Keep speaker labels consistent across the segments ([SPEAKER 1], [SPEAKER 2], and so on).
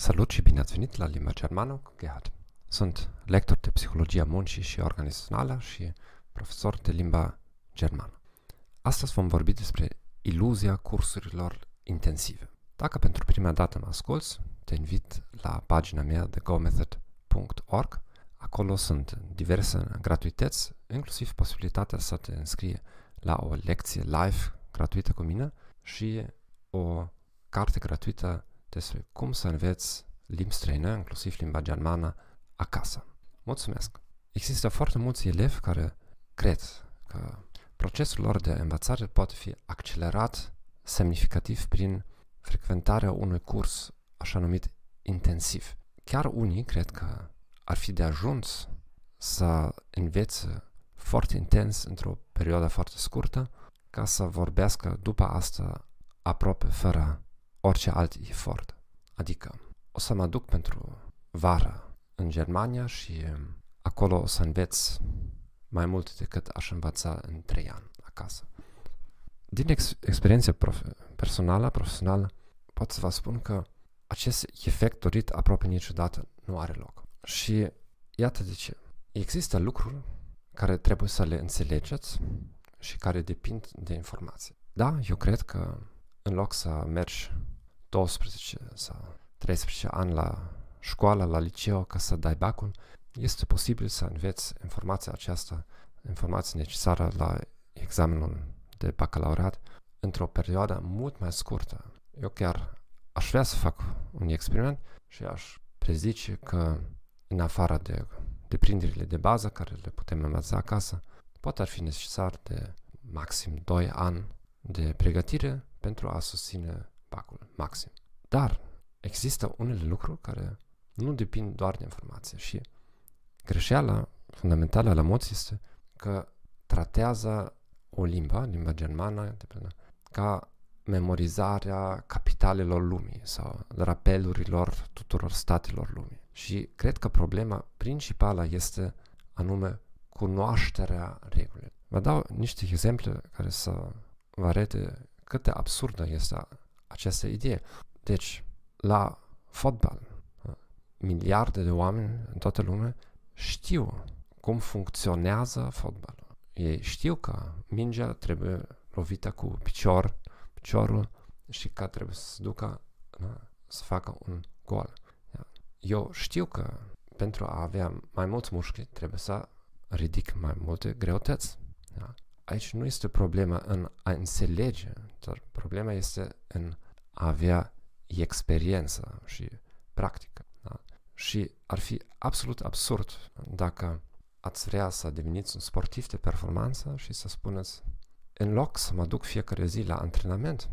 [SPEAKER 1] Salut și bine ați venit la Limba Germană cu Gerhard. Sunt lector de psihologia muncii și organizațională și profesor de limba germană. Astăzi vom vorbi despre iluzia cursurilor intensive. Dacă pentru prima dată mă asculți, te invit la pagina mea de gomethod.org. Acolo sunt diverse gratuități, inclusiv posibilitatea să te înscrie la o lecție live gratuită cu mine și o carte gratuită despre cum să înveți limbi străine, inclusiv limba germană, acasă. Mulțumesc! Există foarte mulți elevi care cred că procesul lor de învățare poate fi accelerat semnificativ prin frecventarea unui curs așa numit intensiv. Chiar unii cred că ar fi de ajuns să învețe foarte intens într-o perioadă foarte scurtă ca să vorbească după asta aproape fără orice alt efort. Adică o să mă duc pentru vară în Germania și acolo o să înveț mai mult decât aș învăța în trei ani acasă. Din ex- experiența prof- personală, profesională, pot să vă spun că acest efect dorit aproape niciodată nu are loc. Și iată de ce. Există lucruri care trebuie să le înțelegeți și care depind de informație. Da, eu cred că în loc să mergi 12 sau 13 ani la școală, la liceu, ca să dai bacul, este posibil să înveți informația aceasta, informația necesară la examenul de bacalaureat, într-o perioadă mult mai scurtă. Eu chiar aș vrea să fac un experiment și aș prezice că în afară de deprinderile de bază care le putem învăța acasă, poate ar fi necesar de maxim 2 ani de pregătire pentru a susține pacul maxim. Dar există unele lucruri care nu depind doar de informație și greșeala fundamentală la moți este că tratează o limbă, limba germană, de pildă, ca memorizarea capitalelor lumii sau rapelurilor tuturor statelor lumii. Și cred că problema principală este anume cunoașterea regulilor. Vă dau niște exemple care să vă arate cât de absurdă este această idee. Deci, la fotbal, miliarde de oameni în toată lumea știu cum funcționează fotbalul. Ei știu că mingea trebuie lovită cu picior, piciorul și că trebuie să se ducă da, să facă un gol. Eu știu că pentru a avea mai mulți mușchi trebuie să ridic mai multe greutăți. Da? Aici nu este problema în a înțelege, dar problema este în a avea experiență și practică. Da? Și ar fi absolut absurd dacă ați vrea să deveniți un sportiv de performanță și să spuneți în loc să mă duc fiecare zi la antrenament,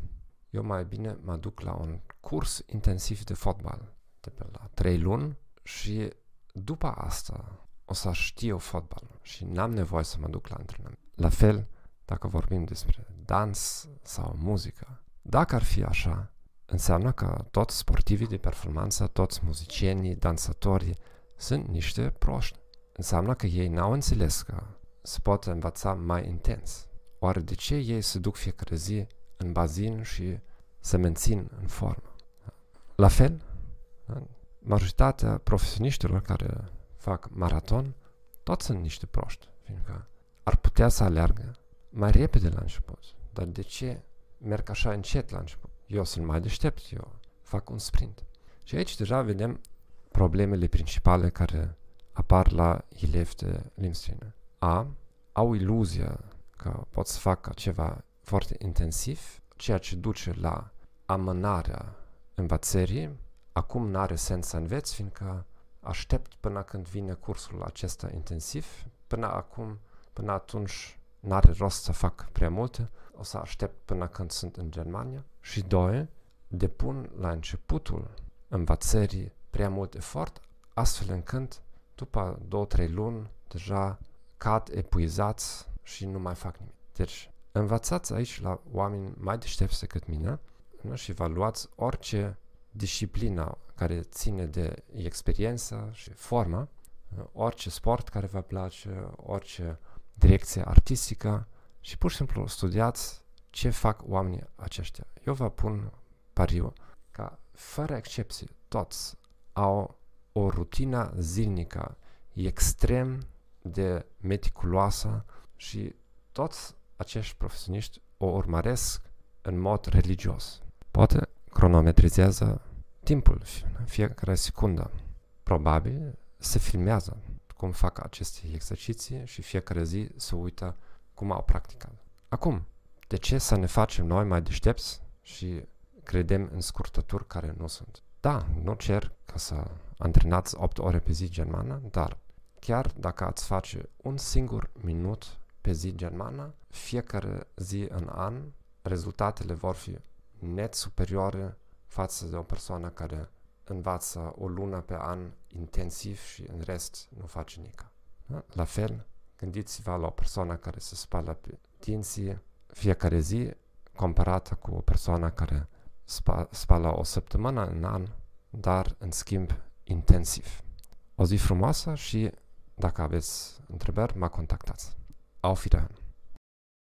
[SPEAKER 1] eu mai bine mă duc la un curs intensiv de fotbal de pe la 3 luni și după asta o să știu fotbal și n-am nevoie să mă duc la antrenament. La fel, dacă vorbim despre dans sau muzică. Dacă ar fi așa, înseamnă că toți sportivii de performanță, toți muzicienii, dansatorii sunt niște proști. Înseamnă că ei n-au înțeles că se pot învăța mai intens. Oare de ce ei se duc fiecare zi în bazin și se mențin în formă? La fel, majoritatea profesioniștilor care fac maraton, toți sunt niște proști, fiindcă ar putea să aleargă mai repede la început. Dar de ce merg așa încet la început? Eu sunt mai deștept, eu fac un sprint. Și aici deja vedem problemele principale care apar la elevi de limbi străine. A. Au iluzia că pot să facă ceva foarte intensiv, ceea ce duce la amânarea învățării. Acum nu are sens să înveți, fiindcă aștept până când vine cursul acesta intensiv. Până acum, până atunci, n-are rost să fac prea multe, o să aștept până când sunt în Germania. Și doi, depun la începutul învățării prea mult efort, astfel încât după două, trei luni deja cad epuizați și nu mai fac nimic. Deci, învățați aici la oameni mai deștepți decât mine nu? și evaluați orice disciplină care ține de experiență și formă, orice sport care vă place, orice direcție artistică și pur și simplu studiați ce fac oamenii aceștia. Eu vă pun pariu ca fără excepție, toți au o rutină zilnică extrem de meticuloasă și toți acești profesioniști o urmăresc în mod religios. Poate cronometrizează timpul, fiecare secundă. Probabil se filmează cum fac aceste exerciții și fiecare zi se uită cum au practicat. Acum, de ce să ne facem noi mai deștepți și credem în scurtături care nu sunt? Da, nu cer ca să antrenați 8 ore pe zi germană, dar chiar dacă ați face un singur minut pe zi germană, fiecare zi în an, rezultatele vor fi net superioare față de o persoană care învață o lună pe an intensiv și în rest nu face nică. Da? La fel, gândiți-vă la o persoană care se spală pe dinții fiecare zi comparată cu o persoană care spa, spală o săptămână în an, dar în schimb intensiv. O zi frumoasă și dacă aveți întrebări, mă contactați. Auf Wiederhören!